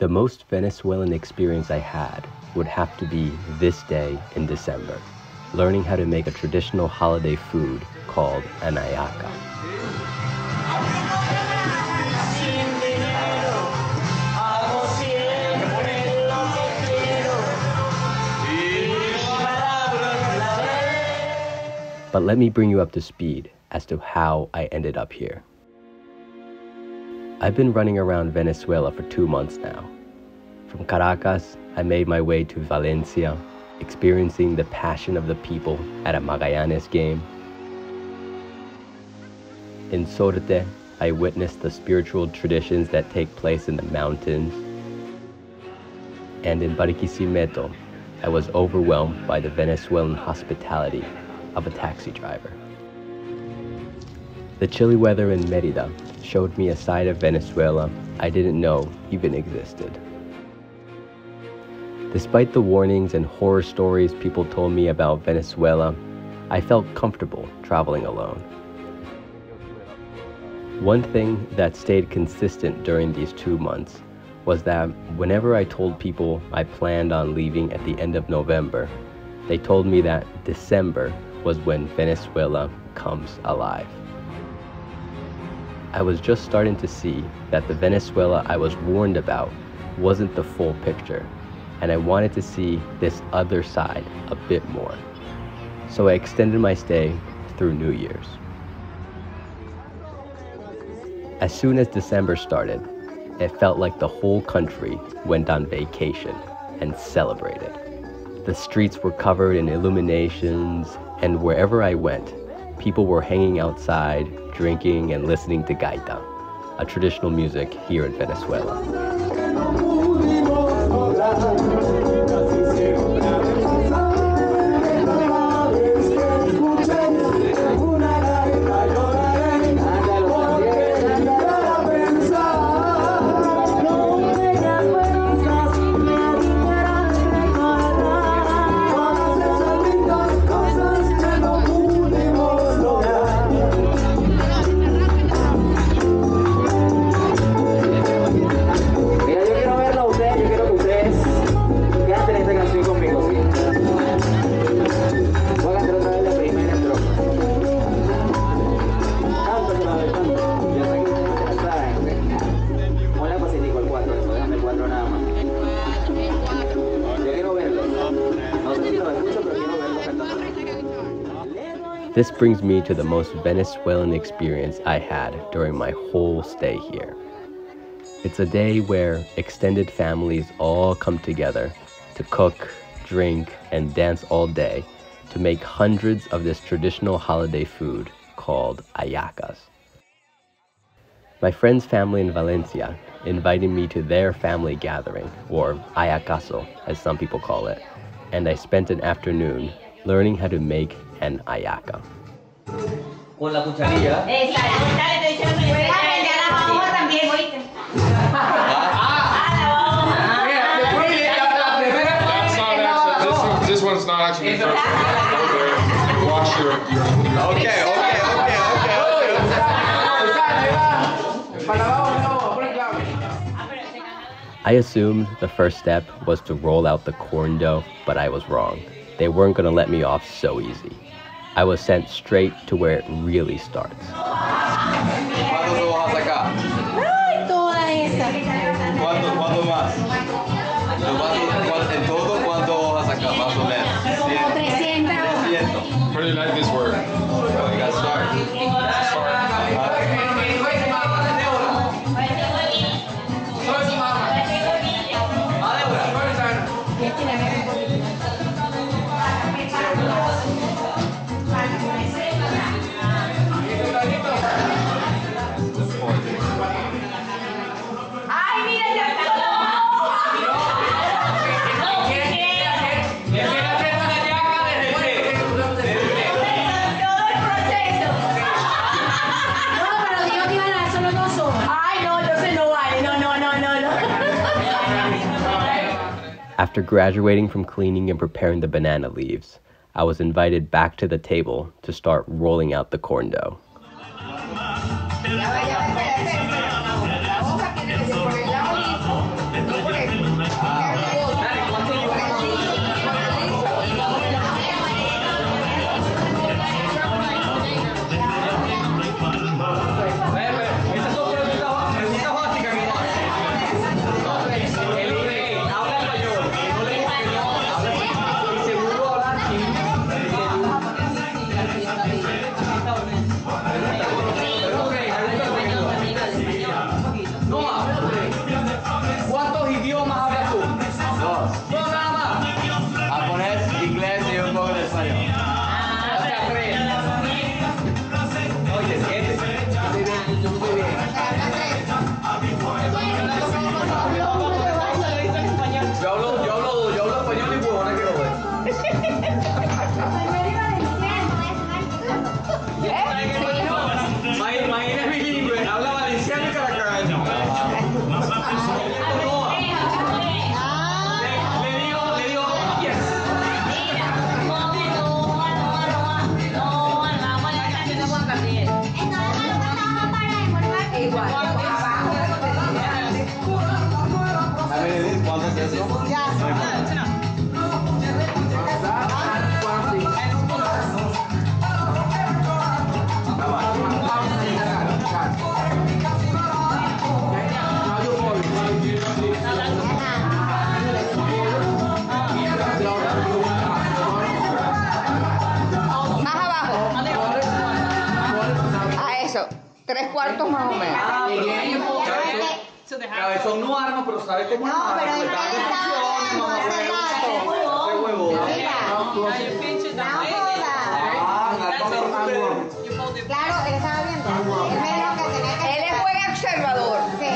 The most Venezuelan experience I had would have to be this day in December, learning how to make a traditional holiday food called an hallaca. But let me bring you up to speed as to how I ended up here. I've been running around Venezuela for two months now. From Caracas, I made my way to Valencia, experiencing the passion of the people at a Magallanes game. In Sorte, I witnessed the spiritual traditions that take place in the mountains. And in Barquisimeto, I was overwhelmed by the Venezuelan hospitality of a taxi driver. The chilly weather in Merida showed me a side of Venezuela I didn't know even existed. Despite the warnings and horror stories people told me about Venezuela, I felt comfortable traveling alone. One thing that stayed consistent during these two months was that whenever I told people I planned on leaving at the end of November, they told me that December was when Venezuela comes alive. I was just starting to see that the Venezuela I was warned about wasn't the full picture, and I wanted to see this other side a bit more. So I extended my stay through New Year's. As soon as December started, it felt like the whole country went on vacation and celebrated. The streets were covered in illuminations, and wherever I went, people were hanging outside, drinking, and listening to gaita, a traditional music here in Venezuela. This brings me to the most Venezuelan experience I had during my whole stay here. It's a day where extended families all come together to cook, drink, and dance all day to make hundreds of this traditional holiday food called hallacas. My friend's family in Valencia invited me to their family gathering, or ayacaso as some people call it, and I spent an afternoon learning how to make an hallaca. Con la cucharilla. Exacto, dale, te diciendo que puedes aprender a la hoja también, ¿oíste? That's not actually, this, this one's not actually the first one. Wash your, your, your Okay, okay, okay, okay, I assumed the first step was to roll out the corn dough, but I was wrong. They weren't gonna let me off so easy. I was sent straight to where it really starts. ¿Cuántos lo vas a sacar? Ay, After graduating from cleaning and preparing the banana leaves, I was invited back to the table to start rolling out the corn dough. I mean, it is one of cuartos más o menos. Cabezón no arma, pero sabe cómo No, pero hace rato. Mira, no joda. Ah, no, no, no. Claro, él estaba viendo. Él me dijo que tenía que Él es buen observador. Sí.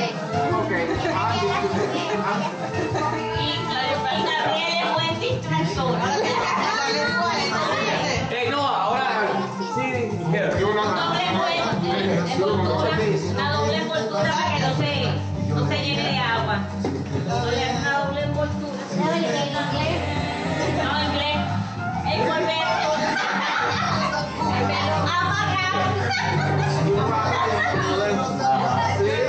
Ey, no, ahora sí, ah. Walang een mo to. Dahil een Langlet. Langlet. Ay, konvert. Pero, ama ka. Walang hawlan.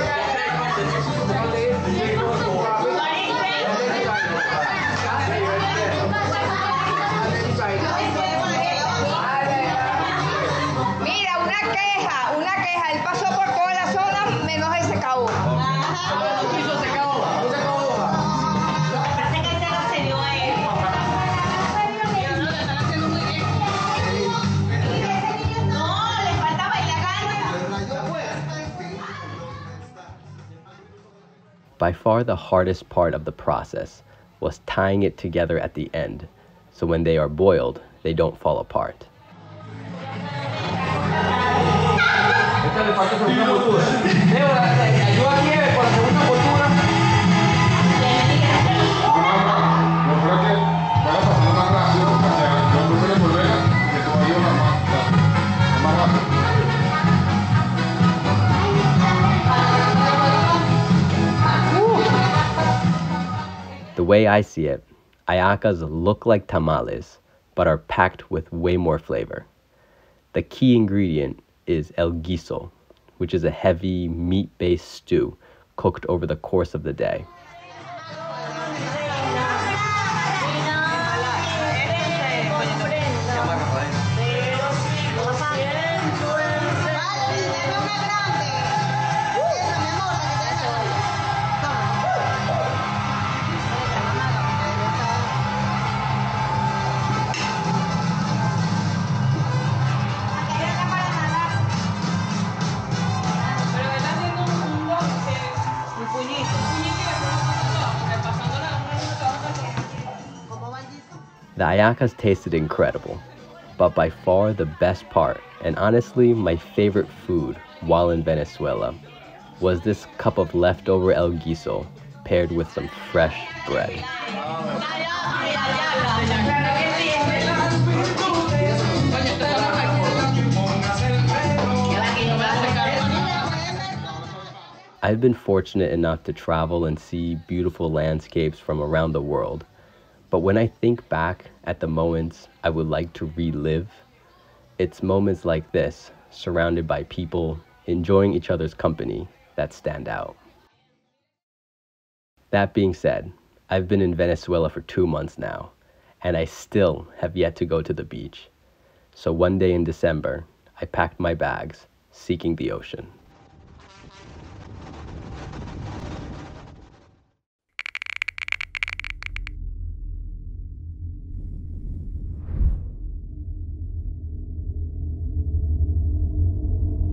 By far the hardest part of the process was tying it together at the end, so when they are boiled, they don't fall apart. Way I see it, hallacas look like tamales, but are packed with way more flavor. The key ingredient is el guiso, which is a heavy meat based stew cooked over the course of the day. The hallacas tasted incredible, but by far the best part, and honestly my favorite food while in Venezuela, was this cup of leftover el guiso paired with some fresh bread. I've been fortunate enough to travel and see beautiful landscapes from around the world. But when I think back at the moments I would like to relive, it's moments like this, surrounded by people, enjoying each other's company, that stand out. That being said, I've been in Venezuela for two months now, and I still have yet to go to the beach. So one day in December, I packed my bags, seeking the ocean.